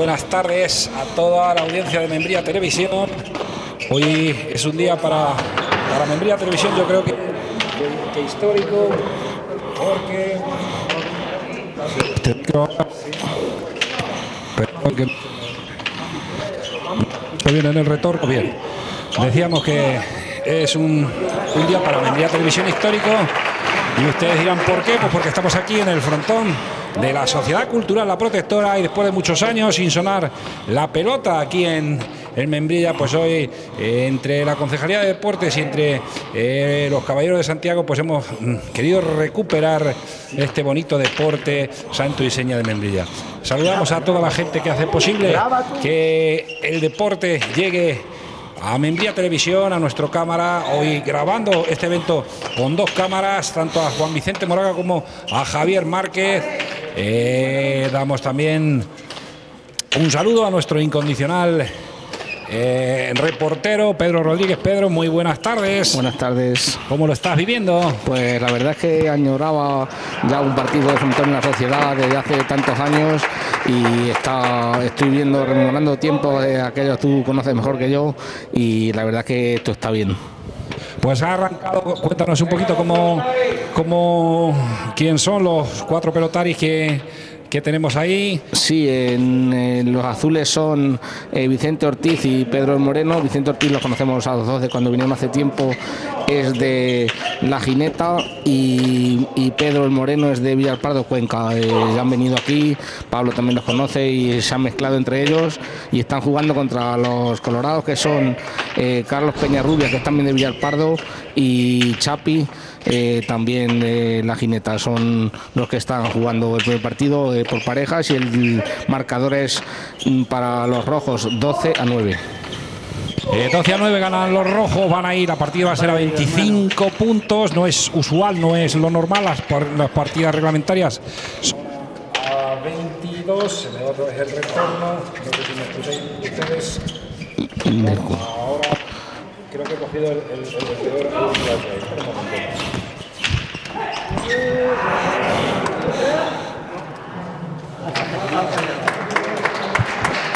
buenas tardes a toda la audiencia de Membría Televisión. Hoy es un día para, para Membría Televisión, yo creo que, que- histórico, porque. Perdón, viene en el retorno. Bien, decíamos que es un, un día para Membría Televisión histórico. Y ustedes dirán por qué, pues porque estamos aquí en el frontón de la Sociedad Cultural La Protectora y después de muchos años sin sonar la pelota aquí en, en Membrilla, pues hoy eh, entre la Concejalía de Deportes y entre eh, los Caballeros de Santiago, pues hemos mm, querido recuperar este bonito deporte santo y seña de Membrilla. Saludamos a toda la gente que hace posible que el deporte llegue a Membría Televisión, a nuestro cámara, hoy grabando este evento con dos cámaras, tanto a Juan Vicente Moraga como a Javier Márquez. Eh, damos también un saludo a nuestro incondicional eh, reportero Pedro Rodríguez. Pedro, muy buenas tardes. Buenas tardes. ¿Cómo lo estás viviendo? Pues la verdad es que añoraba ya un partido de frontón en la sociedad desde hace tantos años y está, estoy viendo, rememorando tiempos de aquellos tú conoces mejor que yo y la verdad es que esto está bien. Pues ha arrancado, cuéntanos un poquito cómo, cómo quién son los cuatro pelotaris que, que tenemos ahí. Sí, en, en los azules son eh, Vicente Ortiz y Pedro el Moreno. Vicente Ortiz los conocemos a los dos de cuando vinieron hace tiempo, es de La Jineta y, y Pedro el Moreno es de Villalpardo, Cuenca. Eh, ya han venido aquí, Pablo también los conoce y se han mezclado entre ellos y están jugando contra los colorados que son eh, Carlos Peñarrubia, que es también de Villalpardo, y Chapi. Eh, también de la jineta son los que están jugando el primer partido eh, por parejas y el marcador es mm, para los rojos 12 a 9. Eh, 12 a 9 ganan los rojos, van a ir, la partida va a ser a 25 puntos, no es usual, no es lo normal, las, las partidas reglamentarias son a 22, se me otra vez el retorno, no sé si me escucháis ustedes, creo que he cogido el, el, el vendedor auricular que hay, espera un momento.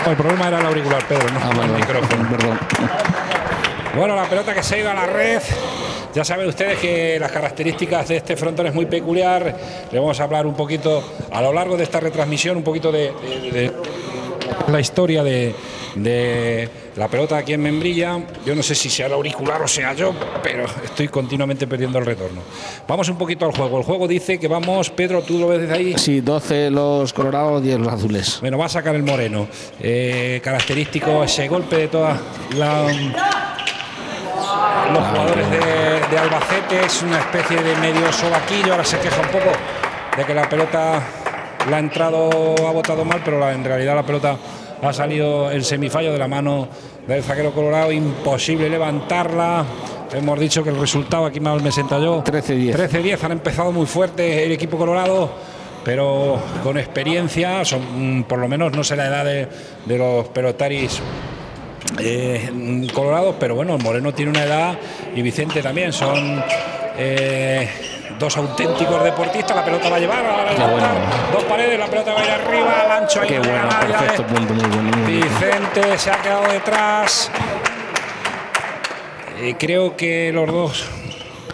No, el problema era el auricular, Pedro, no Ah, el vale, vale, micrófono. perdón. Bueno, la pelota que se ha ido a la red. Ya saben ustedes que las características de este frontón es muy peculiar. Le vamos a hablar un poquito a lo largo de esta retransmisión, un poquito de, de- de la historia de, de la pelota aquí en Membrilla. Yo no sé si sea el auricular o sea yo, pero estoy continuamente perdiendo el retorno. Vamos un poquito al juego. El juego dice que vamos, Pedro, tú lo ves desde ahí. Sí, 12 los colorados, 10 los azules. Bueno, va a sacar el moreno. Eh, característico ese golpe de toda la. Los jugadores de, de Albacete es una especie de medio sobaquillo. Ahora se queja un poco de que la pelota la ha entrado, ha botado mal, pero la- en realidad la pelota ha salido en semifallo de la mano del zaguero colorado. Imposible levantarla. Hemos dicho que el resultado aquí mal me senta yo. 13-10. 13-10 han empezado muy fuerte el equipo colorado, pero con experiencia, son mm, por lo menos no sé la edad de, de los pelotaris eh, colorados, pero bueno, el Moreno tiene una edad y Vicente también, son eh, dos auténticos deportistas, la pelota va a llevar a bueno. dos paredes, la pelota va a ir arriba, al ancho Qué bueno, perfecto eh. punto, muy bueno. muy bien. Vicente se ha quedado detrás. Eh, creo que los dos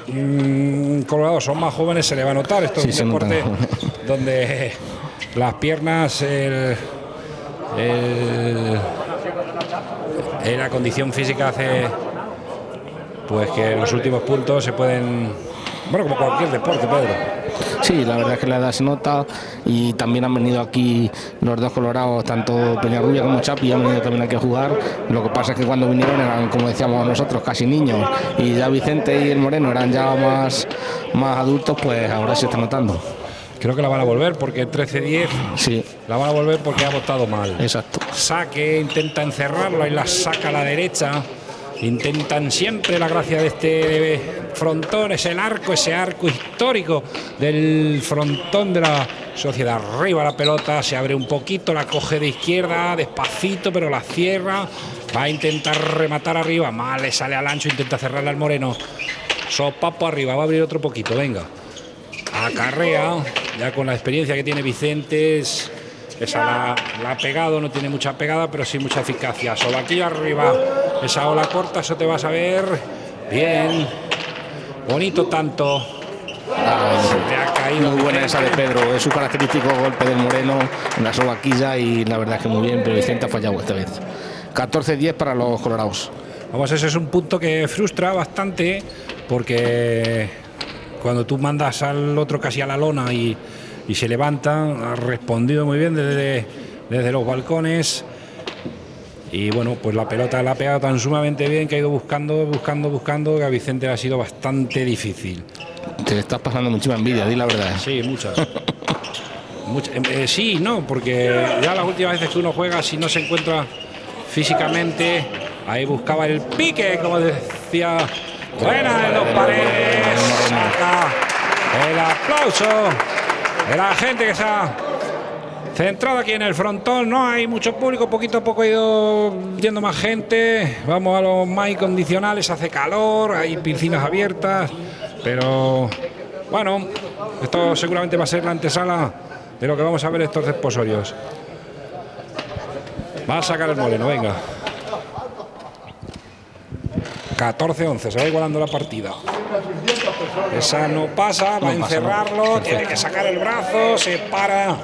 mm, colorados son más jóvenes, se le va a notar. Esto Sí, es un deporte donde las piernas, el, el- la condición física hace pues que los últimos puntos se pueden. Bueno, como cualquier deporte, Pedro. Sí, la verdad es que la edad se nota y también han venido aquí los dos colorados, tanto Peñarrubia como Chapi, han venido también aquí a jugar. Lo que pasa es que cuando vinieron eran, como decíamos nosotros, casi niños y ya Vicente y el Moreno eran ya más, más adultos, pues ahora se está notando. Creo que la van a volver porque 13-10 Sí, la van a volver porque ha votado mal. exacto. saque, intenta encerrarla y la saca a la derecha. Intentan siempre la gracia de este frontón, es el arco, ese arco histórico del frontón de la sociedad. Arriba la pelota, se abre un poquito, la coge de izquierda, despacito, pero la cierra. Va a intentar rematar arriba, mal le sale al ancho, intenta cerrarla al moreno. Sopapo arriba, va a abrir otro poquito, venga. Acarrea, ya con la experiencia que tiene Vicente, es Esa la, ha pegado, no tiene mucha pegada, pero sí mucha eficacia. Aquí arriba, esa ola corta, eso te vas a ver bien. Bonito tanto. Ha caído muy buena esa de Pedro, es su característico golpe del Moreno en la sobaquilla y la verdad es que muy bien, pero Vicente ha fallado esta vez. 14-10 para los colorados. Vamos, ese es un punto que frustra bastante porque cuando tú mandas al otro casi a la lona y, y se levanta, ha respondido muy bien desde, desde los balcones. Y bueno, pues la pelota la ha pegado tan sumamente bien que ha ido buscando, buscando, buscando, que a Vicente le ha sido bastante difícil. Te estás pasando muchísima envidia, di la verdad. Sí, muchas. Much- eh, sí, no, porque ya las últimas veces que uno juega, si no se encuentra físicamente, ahí buscaba el pique, como decía. Buena de los paredes, saca el aplauso de la gente que está centrada aquí en el frontón. No hay mucho público, poquito a poco ha ido yendo más gente. Vamos a los más incondicionales, hace calor, hay piscinas abiertas, pero bueno, esto seguramente va a ser la antesala de lo que vamos a ver estos desposorios. Va a sacar el Moreno, venga. 14-11, se va igualando la partida. Esa no pasa, va a No pasa, no. encerrarlo, tiene que sacar el brazo, se para.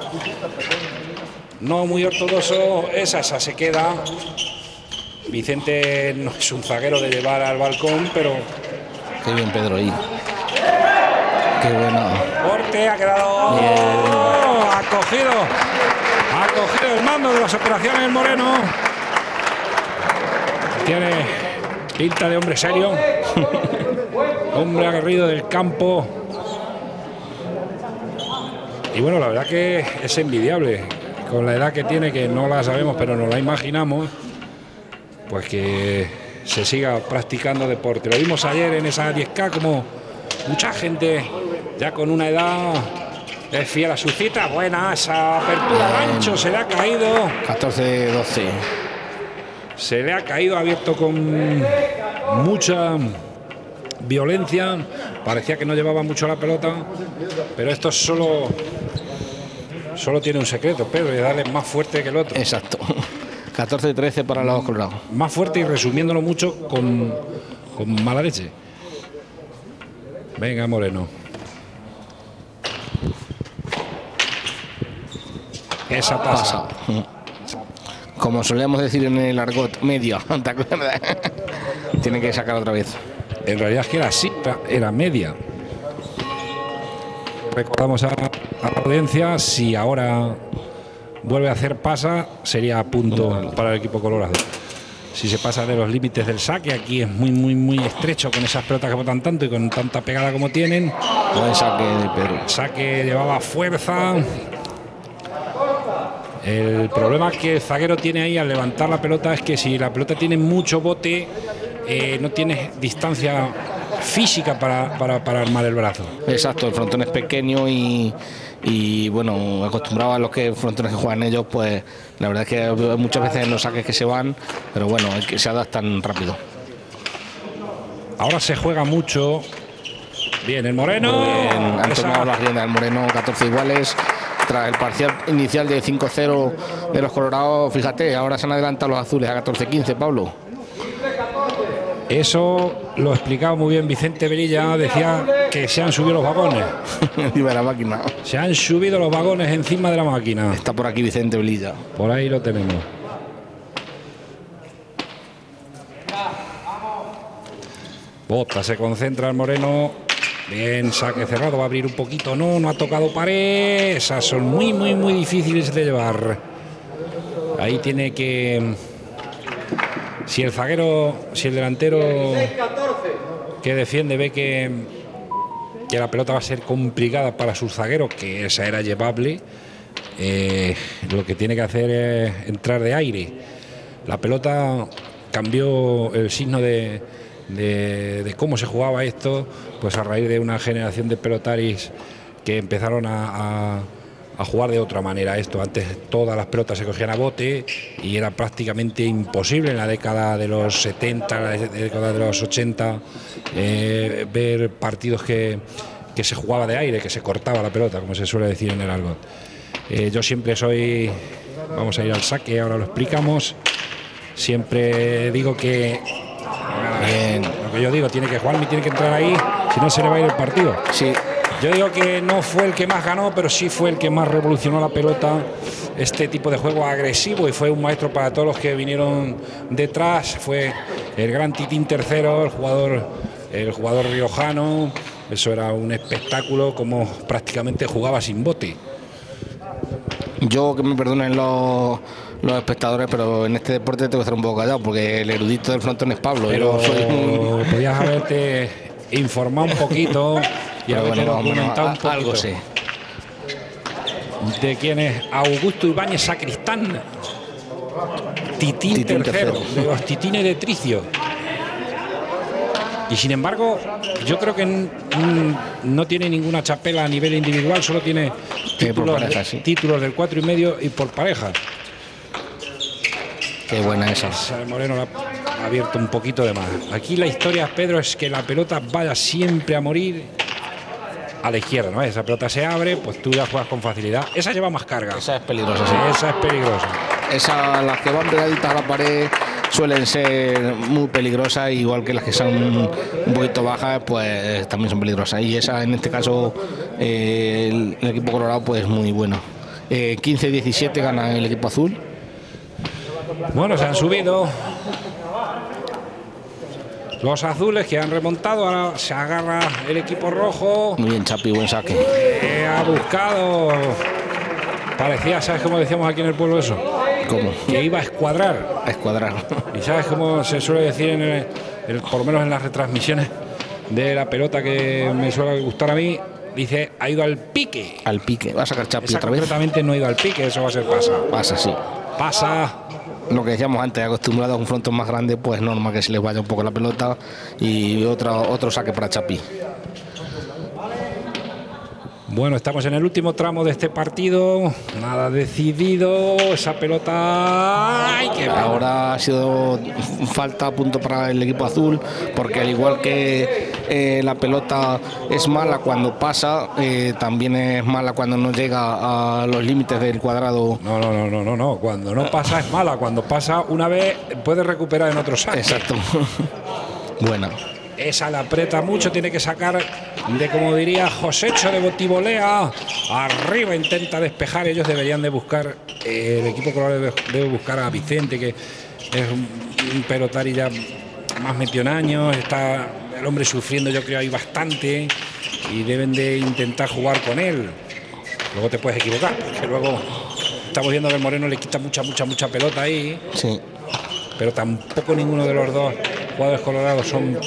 No muy ortodoxo, esa, esa se queda. Vicente no es un zaguero de llevar al balcón, pero Qué bien Pedro ahí. Qué bueno. Corte ha quedado ha cogido ha cogido el mando de las operaciones Moreno tiene pinta de hombre serio hombre aguerrido del campo y bueno la verdad que es envidiable con la edad que tiene que no la sabemos pero nos la imaginamos pues que se siga practicando deporte lo vimos ayer en esa 10K como mucha gente ya con una edad es fiel a su cita. Buena esa apertura al ancho, se le ha caído. 14-12. Se le ha caído abierto con mucha violencia. Parecía que no llevaba mucho la pelota, pero esto solo solo tiene un secreto, Pedro, y darle más fuerte que el otro. Exacto. 14-13 para los colorados. Más fuerte y resumiéndolo mucho con, con mala leche. Venga, Moreno. Esa pasa. Pasa. Como solíamos decir en el argot medio, ¿te acuerdas? Tiene que sacar otra vez. En realidad es que era así, era media. Recordamos a, a la audiencia, si ahora vuelve a hacer pasa, sería a punto para el equipo colorado. Si se pasa de los límites del saque, aquí es muy, muy, muy estrecho con esas pelotas que botan tanto y con tanta pegada como tienen. Saque de Pedro. Saque llevaba fuerza. El problema que el zaguero tiene ahí al levantar la pelota es que si la pelota tiene mucho bote, eh, no tienes distancia física para, para- para armar el brazo. Exacto, el frontón es pequeño y, y, bueno, acostumbrado a los que frontones que juegan ellos, pues la verdad es que muchas veces en los saques que se van, pero bueno, es que se adaptan rápido. Ahora se juega mucho. Bien, el Moreno. Bien, han tomado las riendas del Moreno, 14 iguales. Tras el parcial inicial de 5-0 de los Colorados, fíjate, ahora se han adelantado los azules a 14-15, Pablo. Eso lo explicaba muy bien Vicente Berilla. Decía que se han subido los vagones. Encima de la máquina. Se han subido los vagones encima de la máquina. Está por aquí Vicente Belilla. Por ahí lo tenemos. Bota, se concentra el Moreno. Bien, saque cerrado, va a abrir un poquito. No, no ha tocado pared. Esas son muy, muy, muy difíciles de llevar. Ahí tiene que. Si el zaguero, si el delantero que defiende ve que, que la pelota va a ser complicada para sus zagueros, que esa era llevable, eh, lo que tiene que hacer es entrar de aire. La pelota cambió el signo de, de- cómo se jugaba esto, pues a raíz de una generación de pelotaris que empezaron a- a jugar de otra manera esto. Antes todas las pelotas se cogían a bote y era prácticamente imposible en la década de los 70, la década de los 80, eh, ver partidos que, que se jugaba de aire, que se cortaba la pelota, como se suele decir en el argot. Eh, yo siempre soy, vamos a ir al saque, ahora lo explicamos. Siempre digo que lo que yo digo, tiene que Juanmi tiene que entrar ahí, si no se le va a ir el partido. Sí, Yo digo que no fue el que más ganó, pero sí fue el que más revolucionó la pelota. Este tipo de juego agresivo y fue un maestro para todos los que vinieron detrás. Fue el gran Titín tercero, el jugador, el jugador riojano. Eso era un espectáculo, como prácticamente jugaba sin bote. yo que me perdonen los, los espectadores, pero en este deporte tengo que estar un poco callado porque el erudito del frontón es Pablo. Pero yo soy un- podías haberte informado un poquito y haberte bueno, un poquito. algo sé. de quién es Augusto Ibáñez Sacristán, Titín, Titín tercero, tercero. de los Titines de Tricio. Y sin embargo, yo creo que no tiene ninguna chapela a nivel individual, solo tiene por títulos, pareja, de- sí. títulos del cuatro y medio y por pareja. Qué buena esa. Moreno la ha abierto un poquito de más. Aquí la historia, Pedro, es que la pelota vaya siempre a morir a la izquierda, ¿no? Esa pelota se abre, pues tú ya juegas con facilidad. Esa lleva más carga. Esa es peligrosa, sí. Esa es peligrosa. Esas, las que van pegaditas a la pared suelen ser muy peligrosas, igual que las que son un poquito bajas, pues también son peligrosas. Y esa, en este caso, eh, el, el equipo colorado, pues muy bueno. Eh, 15-17 gana el equipo azul. Bueno, se han subido los azules que han remontado. Ahora se agarra el equipo rojo. Muy bien, Chapi, buen saque. que ha buscado. Parecía, ¿sabes cómo decíamos aquí en el pueblo eso? ¿Cómo? Que iba a escuadrar. A escuadrar. Y sabes cómo se suele decir, en el- el- por lo menos en las retransmisiones de la pelota que me suele gustar a mí, dice, ha ido al pique. Al pique. Va a sacar Chapi Esa otra vez. concretamente no ha ido al pique, eso va a ser pasa. Pasa, sí. Pasa. Lo que decíamos antes, acostumbrados a un frontón más grande, pues normal que se les vaya un poco la pelota y otro, otro saque para Chapi. Bueno, estamos en el último tramo de este partido. Nada decidido. Esa pelota. ¡Ay, qué Ahora ha sido falta punto para el equipo azul, porque al igual que eh, la pelota es mala cuando pasa, eh, también es mala cuando no llega a los límites del cuadrado. No, no, no, no, no, no. Cuando no pasa es mala. Cuando pasa una vez puede recuperar en otro saque. Exacto. Buena. Esa la aprieta mucho, tiene que sacar de, como diría Josecho de Botibolea. Arriba intenta despejar. Ellos deberían de buscar, eh, el equipo colorado debe, debe buscar a Vicente, que es un, un pelotari ya más metido en años. Está el hombre sufriendo, yo creo, ahí bastante. Y deben de intentar jugar con él. Luego te puedes equivocar, porque luego estamos viendo que el Moreno le quita mucha, mucha, mucha pelota ahí Sí. pero tampoco ninguno de los dos jugadores colorados son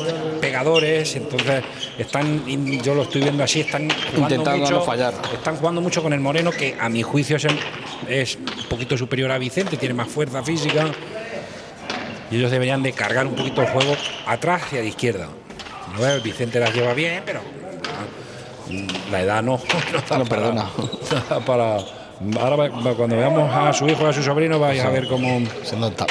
pegadores, entonces están, yo lo estoy viendo así, están jugando Intentando mucho, no fallar. están jugando mucho con el Moreno, que a mi juicio es, es un poquito superior a Vicente, tiene más fuerza física, y ellos deberían de cargar un poquito el juego atrás y a la izquierda. ¿No ves? Vicente las lleva bien, pero ah, la edad no, no, para- perdona. para, ahora cuando veamos a su hijo y a su sobrino vais a ver cómo Se nota.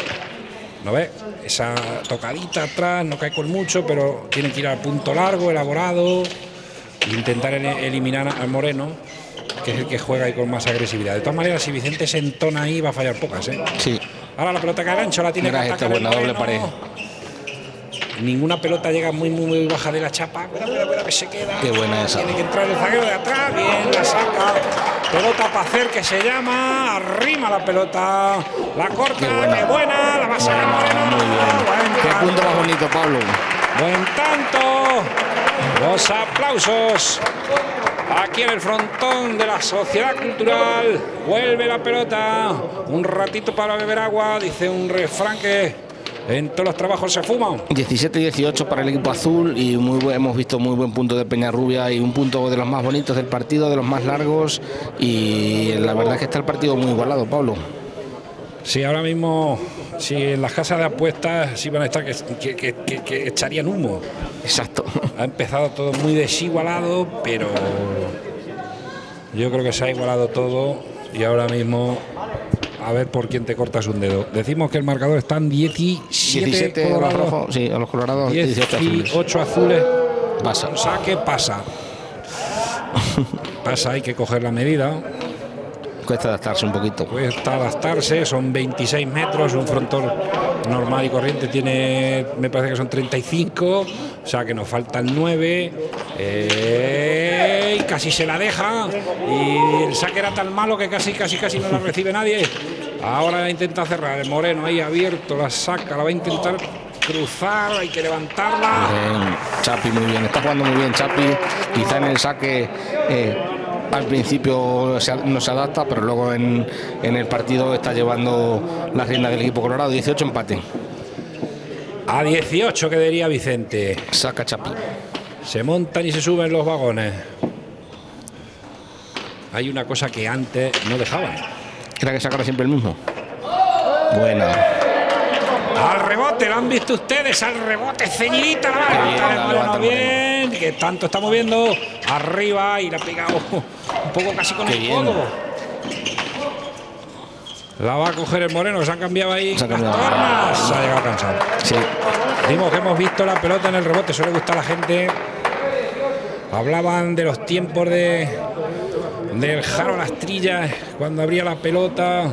¿No ves? Esa tocadita atrás, no cae con mucho, pero tiene que ir al punto largo, elaborado, e intentar el- eliminar al Moreno, que es el que juega ahí con más agresividad. De todas maneras, si Vicente se entona ahí, va a fallar pocas, ¿eh? Sí. Ahora la pelota cae al ancho, la tiene Mira que este, buena doble Moreno. Ninguna pelota llega muy, muy, muy baja de la chapa. Que se queda. Qué buena esa. Tiene que entrar el zaguero de atrás. Bien, la saca. Pelota para hacer que se llama. Arrima la pelota. La corta. Qué Qué buena. La va a sacar Moreno. Muy bien. Buen Qué punto más bonito, Pablo. Buen tanto. Los aplausos. Aquí en el frontón de la Sociedad Cultural. Vuelve la pelota. Un ratito para beber agua. Dice un refrán que en todos los trabajos se fuman. 17-18 para el equipo azul y muy buen- hemos visto muy buen punto de Peñarrubia y un punto de los más bonitos del partido, de los más largos y la verdad es que está el partido muy igualado, Pablo. Sí, ahora mismo, si en las casas de apuestas sí van a estar que, que- que- que- que echarían humo. Exacto. Ha empezado todo muy desigualado, pero yo creo que se ha igualado todo y ahora mismo a ver por quién te cortas un dedo. Decimos que el marcador está en 17, 17 a los colorados, rojos, sí, a los colorados, 18 azules. 18 azules. Pasa. Saque pasa. Pasa, hay que coger la medida. Cuesta adaptarse un poquito. Cuesta adaptarse, son 26 metros, un frontón normal y corriente tiene, me parece que son 35, o sea que nos faltan 9. Eh, y casi se la deja. Y el saque era tan malo que casi, casi, casi no la recibe nadie. Ahora intenta cerrar. El Moreno ahí abierto, la saca, la va a intentar cruzar, hay que levantarla. Bien, Chapi muy bien, está jugando muy bien Chapi. Quizá en el saque eh, al principio se- no se adapta, pero luego en, en el partido está llevando la rienda del equipo colorado. 18 empate. A 18 que diría Vicente. Saca Chapi. Se montan y se suben los vagones. Hay una cosa que antes no dejaban. Era que sacara siempre el mismo. Buena. Al rebote, lo han visto ustedes, al rebote, ceñidita la va a Qué bien, que tanto está moviendo arriba y la ha pegado un poco casi con Qué el codo. La va a coger el Moreno, se han cambiado ahí Se ha las tornas. Ha llegado cansado. Sí. Dimos que hemos visto la pelota en el rebote, eso le gusta a la gente. Hablaban de los tiempos de del Jaro Las Trillas, cuando abría la pelota.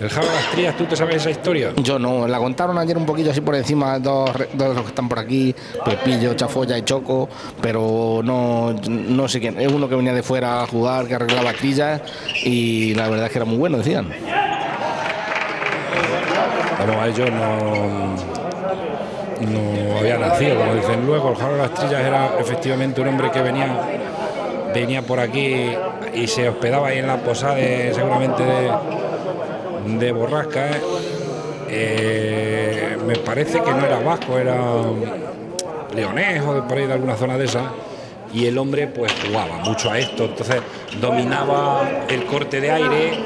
El Jaro Las Trillas, ¿tú te sabes esa historia? Yo no, la contaron ayer un poquillo así por encima, dos, de los que están por aquí, Pepillo, Chafoya y Choco, pero no, no sé quién. Es uno que venía de fuera a jugar, que arreglaba trillas y la verdad es que era muy bueno, decían. Vamos, a ellos no, no había nacido, como dicen luego. El Jaro Las Trillas era efectivamente un hombre que venía, venía por aquí y se hospedaba ahí en la posada, de- seguramente de, de Borrasca. ¿eh? Eh, me parece que no era vasco, era leonés o de por ahí de alguna zona de esa. Y el hombre pues jugaba mucho a esto, entonces dominaba el corte de aire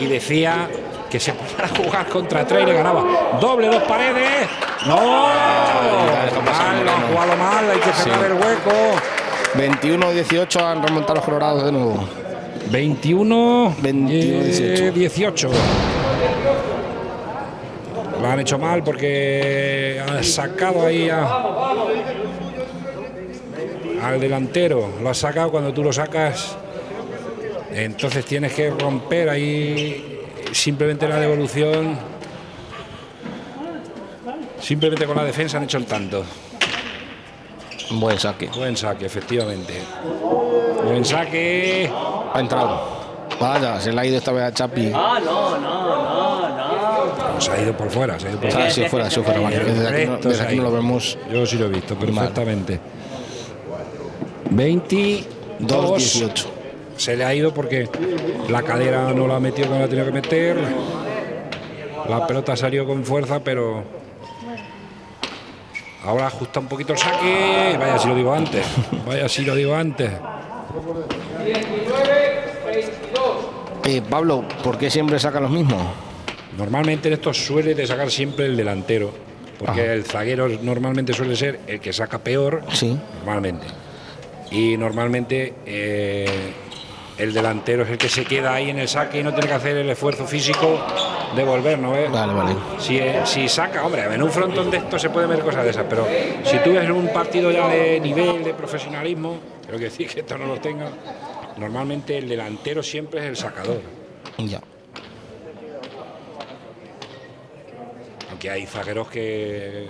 y decía que se podía jugar contra tres y le ganaba. Doble, dos paredes. ¡No! Mal, han jugado mal, hay que cerrar Sí. el hueco. 21-18 han remontado los colorados de nuevo. 21, 21, 18. 18. Lo han hecho mal porque han sacado ahí a- al delantero. Lo has sacado cuando tú lo sacas. Entonces tienes que romper ahí simplemente la devolución. Simplemente con la defensa han hecho el tanto. Buen saque. Buen saque, efectivamente. Buen saque. Ha entrado. Vaya, se le ha ido esta vez a Chapi. Ah, no, no, no, no. Se ha ido por fuera, se ha ido por Ah, fuera. sí, fuera, sí, fuera. Vale, Desde aquí, no, desde aquí no lo vemos. Yo sí lo he visto perfectamente. 22 2-18. Se le ha ido porque la cadera no la ha metido como la tenía que meter. La pelota salió con fuerza, pero ahora ajusta un poquito el saque. Vaya si lo digo antes. Vaya si lo digo antes. Eh, Pablo, ¿por qué siempre sacan los mismos? Normalmente en estos suele de sacar siempre el delantero, porque Ajá. el zaguero normalmente suele ser el que saca peor, Sí. normalmente. Y normalmente eh, el delantero es el que se queda ahí en el saque y no tiene que hacer el esfuerzo físico de volver, ¿no ves? Vale, vale. Si, eh, si saca, hombre, en un frontón de esto se pueden ver cosas de esas, pero si tú ves un partido ya de nivel, de profesionalismo, creo que decir que esto no lo tenga, normalmente el delantero siempre es el sacador. Ya. Aunque hay zagueros que,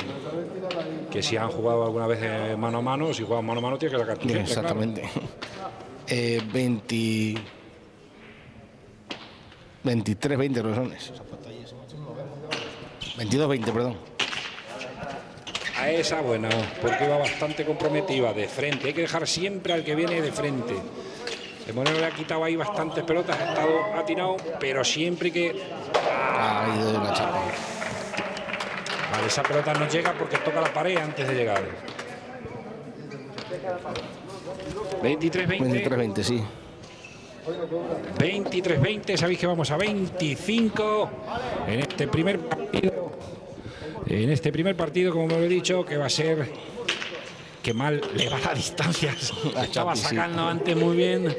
que si han jugado alguna vez mano a mano, si juegan mano a mano, tienes que sacar tú siempre, claro. Exactamente. Eh, 20. 23, 20 creo que son. 22, 20, perdón. A esa, bueno, porque va bastante comprometida, de frente. Hay que dejar siempre al que viene de frente. El Moreno le ha quitado ahí bastantes pelotas, ha estado atinado, pero siempre que. Ha ido de la chapa. Vale, esa pelota no llega porque toca la pared antes de llegar. 23-20. 23, 20, sí. 23-20, sabéis que vamos a 25 en este primer partido. En este primer partido, como me lo he dicho, que va a ser que mal le va la distancia. A Estaba sacando antes muy bien.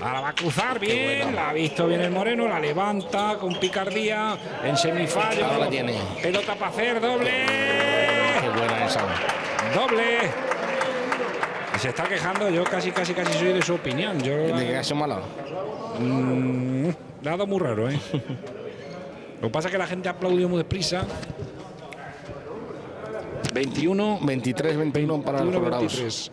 Ahora va a cruzar bien, la ha visto bien el Moreno, la levanta con picardía en semifallo. Ahora la tiene. Pelota para hacer doble. Qué buena esa. Doble. Se está quejando, yo casi, casi, casi soy de su opinión. Yo ¿De que ha sido mala? Mm, dado muy raro, ¿eh? Lo que pasa es que la gente aplaudió muy deprisa. 21, 23-21 para los 21, colorados. 23.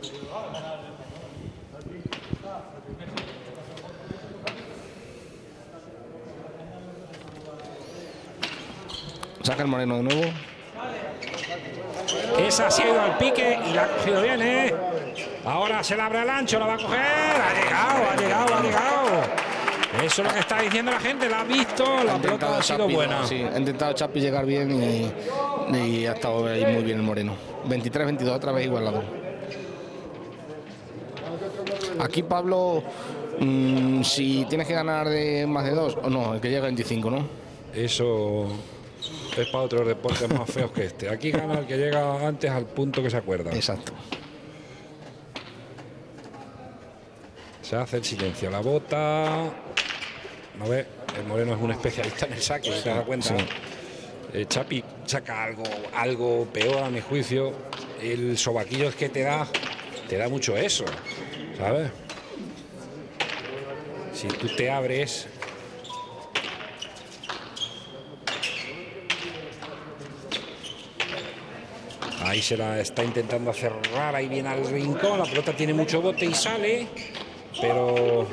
Saca el Moreno de nuevo. Esa se ha ido al pique y la ha cogido bien, ¿eh? Ahora se la abre al ancho, la va a coger. Ha llegado, ha llegado, ha llegado. Eso es lo que está diciendo la gente, la ha visto, la Ha pelota ha sido Chapi, buena. Sí, ha intentado Chapi llegar bien y, y ha estado ahí muy bien el Moreno. 23-22, otra vez igualado. Aquí Pablo, mm, si tienes que ganar de más de dos, o no, el que llega a 25, ¿no? Eso es para otros deportes más feos que este. Aquí gana el que llega antes al punto que se acuerda. Exacto. Se hace el silencio. La bota. A ver, el Moreno es un especialista en el saque, ¿te das cuenta? sí. Eh, Chapi saca algo, algo peor a mi juicio. El sobaquillo es que te da, te da mucho eso, ¿sabes? Si tú te abres. Ahí se la está intentando cerrar, ahí viene al rincón, la pelota tiene mucho bote y sale, pero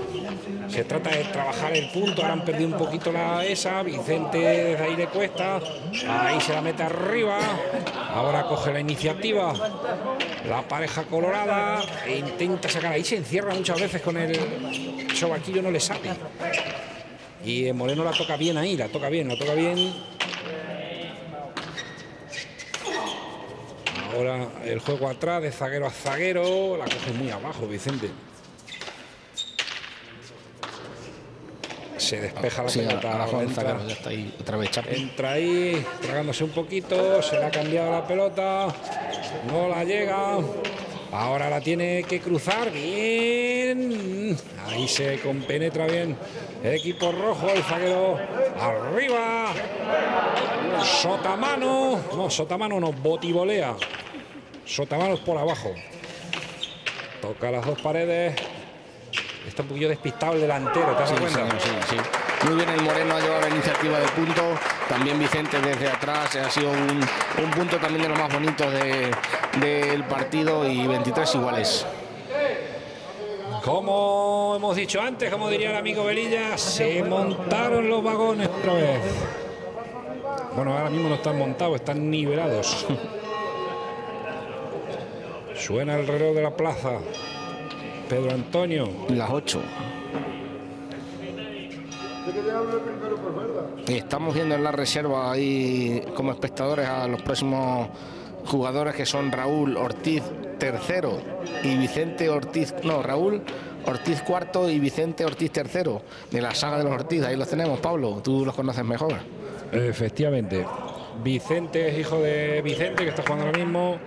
se trata de trabajar el punto, ahora han perdido un poquito la esa, Vicente desde ahí le cuesta, ahí se la mete arriba, ahora coge la iniciativa, la pareja colorada. E intenta sacar, ahí se encierra muchas veces con el sobaquillo, no le sale. Y Moreno la toca bien ahí, la toca bien, la toca bien. Ahora el juego atrás de zaguero a zaguero, la coge muy abajo Vicente. Se despeja la Sí, pelota. abajo entra, zaguero, ya está ahí otra vez Chapi. entra ahí, tragándose un poquito, se le ha cambiado la pelota, no la llega. Ahora la tiene que cruzar bien. Ahí se compenetra bien el equipo rojo, el zaguero arriba. Sotamano, no, Sotamano no, botivolea. Sotamanos por abajo. Toca las dos paredes. Está un poquillo despistado el delantero, ¿te has Sí, dado cuenta? sí, sí, sí. Muy bien el Moreno ha llevado la iniciativa de punto. También Vicente desde atrás ha sido un, un punto también de los más bonitos de- del partido y 23 iguales. Como hemos dicho antes, como diría el amigo Velilla, se montaron los vagones otra vez. Bueno, ahora mismo no están montados, están nivelados. Suena el reloj de la plaza. Pedro Antonio. Las 8. Y estamos viendo en la reserva ahí como espectadores a los próximos jugadores que son Raúl Ortiz tercero y Vicente Ortiz, no, Raúl Ortiz cuarto y Vicente Ortiz tercero de la saga de los Ortiz. Ahí los tenemos, Pablo, tú los conoces mejor. Efectivamente. Vicente es hijo de Vicente, que está jugando ahora mismo.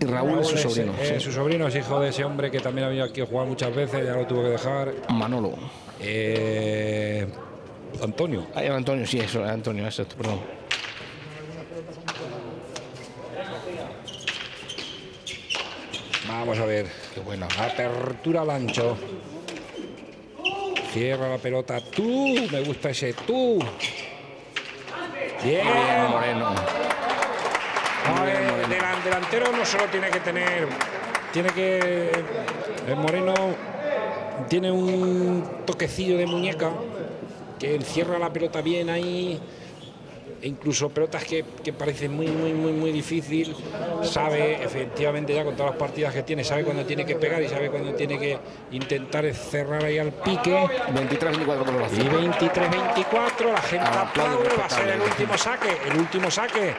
Y Raúl, es su sobrino. es sí. su sobrino es hijo de ese hombre que también ha venido aquí a jugar muchas veces, ya lo tuvo que dejar. Manolo. Eh, Antonio. Ah, Antonio, sí, eso, Antonio, eso, perdón. Vamos a ver. Qué buena. Apertura al ancho. Cierra la pelota. Tú. Me gusta ese tú. Bien. Bien, Moreno. A ver, delan- delantero no solo tiene que tener. Tiene que. El Moreno tiene un toquecillo de muñeca que encierra la pelota bien ahí. E incluso pelotas que, que parecen muy, muy, muy, muy difícil. Sabe, efectivamente, ya con todas las partidas que tiene, sabe cuándo tiene que pegar y sabe cuándo tiene que intentar cerrar ahí al pique. 23-24 por la Y 23-24, la gente aplaude va a ser el último saque, el último saque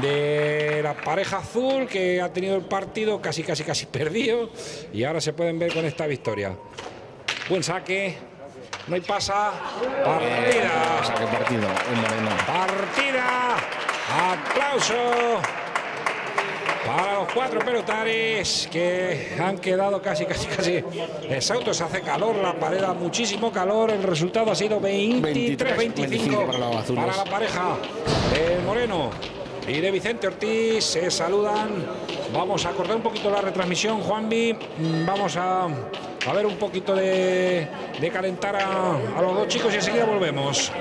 de la pareja azul que ha tenido el partido casi, casi, casi perdido y ahora se pueden ver con esta victoria. Buen saque, no hay pasa, partida, Saque partido, el Moreno. partida, aplauso para los cuatro pelotares que han quedado casi, casi, casi exhaustos. Hace calor, la pared da muchísimo calor. El resultado ha sido 23-25 para los azules. para la pareja del Moreno. Y de Vicente Ortiz se saludan. Vamos a cortar un poquito la retransmisión, Juanvi. Mm, Vamos a, a ver un poquito de, de calentar a, a los dos chicos y enseguida volvemos.